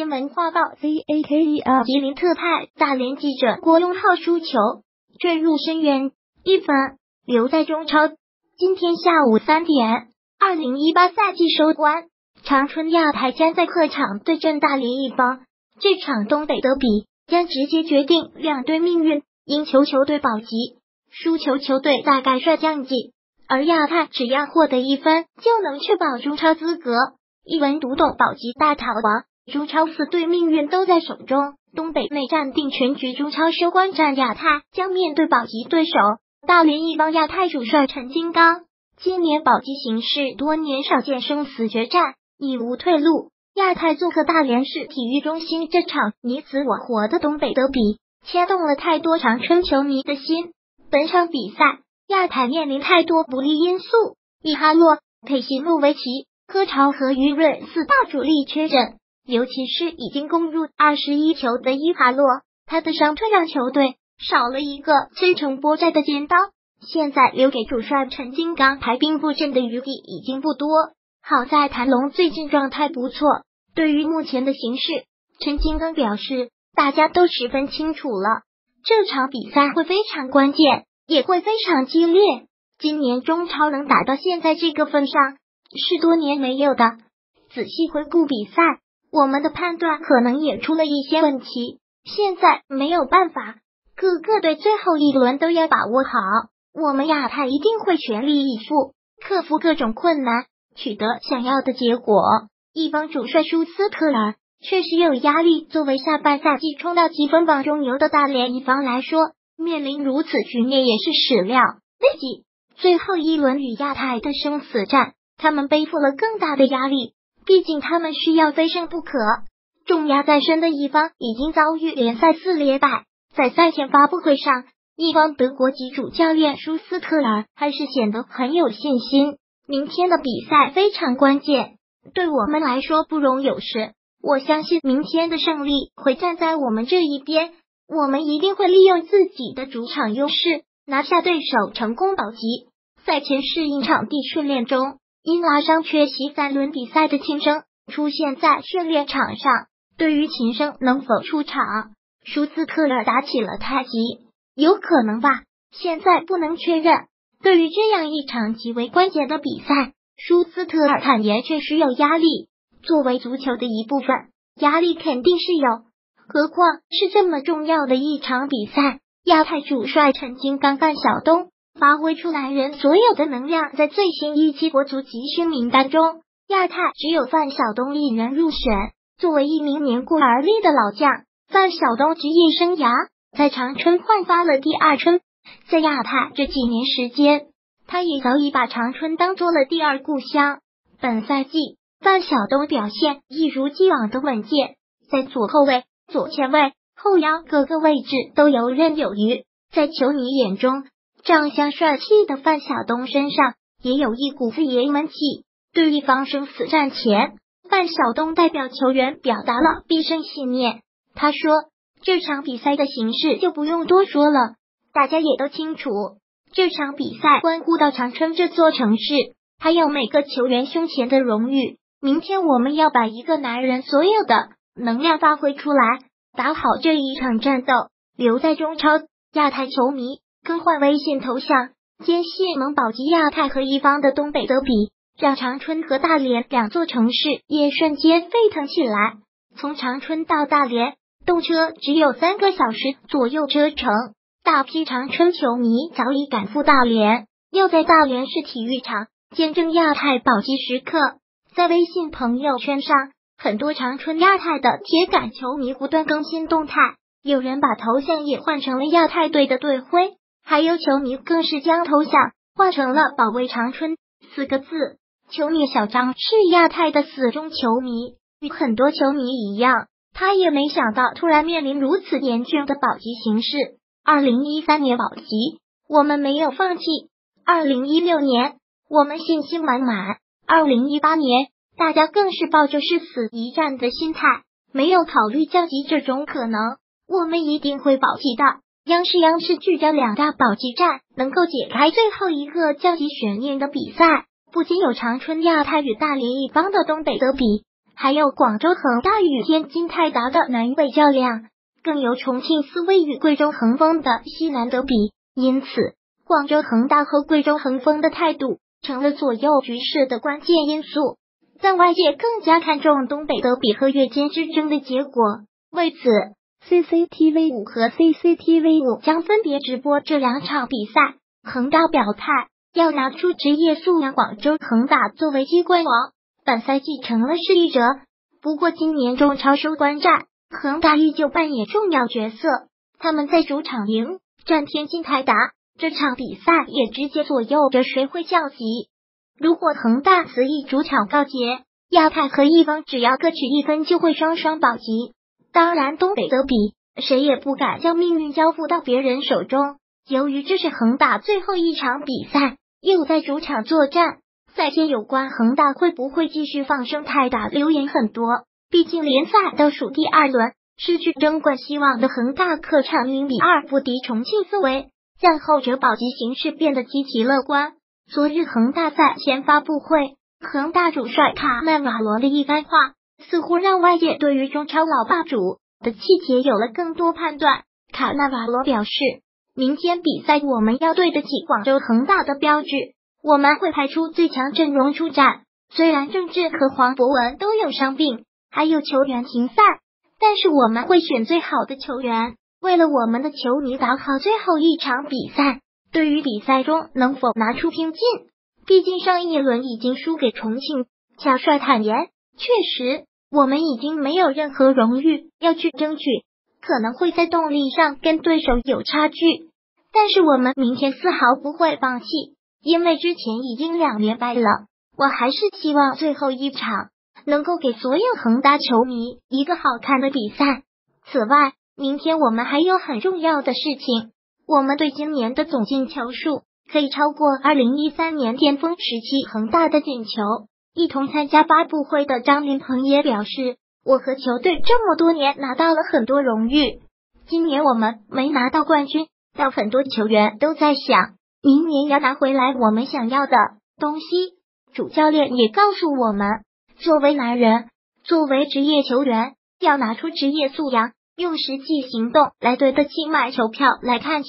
新闻画报，C A K E R，吉林特派大连记者郭永浩输球坠入深渊，一分留在中超。今天下午三点，二零一八赛季收官，长春亚泰将在客场对阵大连一方。这场东北德比将直接决定两队命运，赢球球队保级，输球球队大概率降级。而亚泰只要获得一分，就能确保中超资格。一文读懂保级大逃亡，中超四队命运都在手中。东北内战定全局，中超收官战，亚太将面对保级对手大连一方。亚太主帅陈金刚，今年保级形势多年少见生死决战，已无退路。亚太做客大连市体育中心，这场你死我活的东北德比，牵动了太多长春球迷的心。本场比赛，亚太面临太多不利因素，伊哈洛、佩西诺维奇。科朝和于润四大主力缺阵，尤其是已经攻入二十一球的伊帕洛，他的伤退让球队少了一个摧城波寨的尖刀。现在留给主帅陈金刚排兵布阵的余地已经不多。好在谭龙最近状态不错。对于目前的形势，陈金刚表示，大家都十分清楚了，这场比赛会非常关键，也会非常激烈。今年中超能打到现在这个份上。是多年没有的。仔细回顾比赛，我们的判断可能也出了一些问题。现在没有办法，各个队最后一轮都要把握好。我们亚太一定会全力以赴，克服各种困难，取得想要的结果。一方主帅舒斯特尔确实有压力。作为下半赛季冲到积分榜中游的大连一方来说，面临如此局面也是始料未及。最后一轮与亚太的生死战。他们背负了更大的压力，毕竟他们需要非胜不可。重压在身的一方已经遭遇联赛四连败，在赛前发布会上，一方德国籍主教练舒斯特尔还是显得很有信心。明天的比赛非常关键，对我们来说不容有失。我相信明天的胜利会站在我们这一边，我们一定会利用自己的主场优势拿下对手，成功保级。赛前适应场地训练中。因拉伤缺席三轮比赛的琴声出现在训练场上。对于琴声能否出场，舒斯特尔打起了太极，有可能吧？现在不能确认。对于这样一场极为关键的比赛，舒斯特尔坦言确实有压力。作为足球的一部分，压力肯定是有，何况是这么重要的一场比赛。亚太主帅陈金刚范小东。发挥出男人所有的能量，在最新一期国足集训名单中，亚太只有范晓东一人入选。作为一名年过而立的老将，范晓东职业生涯在长春焕发了第二春。在亚太这几年时间，他也早已把长春当做了第二故乡。本赛季，范晓东表现一如既往的稳健，在左后卫、左前卫、后腰各个位置都游刃有余，在球迷眼中。长相帅气的范晓东身上也有一股子爷们气。对一方生死战前，范晓东代表球员表达了必胜信念。他说：“这场比赛的形式就不用多说了，大家也都清楚。这场比赛关乎到长春这座城市，还有每个球员胸前的荣誉。明天我们要把一个男人所有的能量发挥出来，打好这一场战斗。留在中超亚太球迷。”更换微信头像，坚信蒙保级亚太和一方的东北德比，让长春和大连两座城市也瞬间沸腾起来。从长春到大连，动车只有三个小时左右车程，大批长春球迷早已赶赴大连，要在大连市体育场见证亚太保级时刻。在微信朋友圈上，很多长春亚太的铁杆球迷不断更新动态，有人把头像也换成了亚太队的队徽。还有球迷更是将头像换成了“保卫长春”四个字。球迷小张是亚太的死忠球迷，与很多球迷一样，他也没想到突然面临如此严峻的保级形势。二零一三年保级，我们没有放弃；二零一六年，我们信心满满；二零一八年，大家更是抱着誓死一战的心态，没有考虑降级这种可能。我们一定会保级的。央视央视聚焦两大保级战，能够解开最后一个降级悬念的比赛，不仅有长春亚泰与大连一方的东北德比，还有广州恒大与天津泰达的南北较量，更有重庆斯威与贵州恒丰的西南德比。因此，广州恒大和贵州恒丰的态度成了左右局势的关键因素。但外界更加看重东北德比和越间之争的结果。为此，CCTV 五和 CCTV 五将分别直播这两场比赛。恒大表态要拿出职业素养，广州恒大作为机关王。本赛季成了失利者，不过今年中超收官战，恒大依旧扮演重要角色。他们在主场赢战天津泰达，这场比赛也直接左右着谁会降级。如果恒大此役主场告捷，亚太和一方只要各取一分，就会双双保级。当然，东北德比谁也不敢将命运交付到别人手中。由于这是恒大最后一场比赛，又在主场作战。赛前有关恒大会不会继续放生泰达留言很多，毕竟联赛倒数第二轮，失去争冠希望的恒大客场零比二不敌重庆斯维，让后者保级形势变得极其乐观。昨日恒大赛前发布会，恒大主帅卡纳瓦罗的一番话，似乎让外界对于中超老霸主的气节有了更多判断。卡纳瓦罗表示，明天比赛我们要对得起广州恒大的标志。我们会派出最强阵容出战。虽然郑智和黄博文都有伤病，还有球员停赛，但是我们会选最好的球员，为了我们的球迷打好最后一场比赛。对于比赛中能否拿出拼劲，毕竟上一轮已经输给重庆。贾帅坦言，确实我们已经没有任何荣誉要去争取，可能会在动力上跟对手有差距，但是我们明天丝毫不会放弃。因为之前已经两连败了，我还是希望最后一场能够给所有恒大球迷一个好看的比赛。此外，明天我们还有很重要的事情，我们对今年的总进球数可以超过二零一三年巅峰时期恒大的进球。一同参加发布会的张林鹏也表示，我和球队这么多年拿到了很多荣誉，今年我们没拿到冠军，但很多球员都在想。明年要拿回来我们想要的东西。主教练也告诉我们，作为男人，作为职业球员，要拿出职业素养，用实际行动来对得起买球票来看球。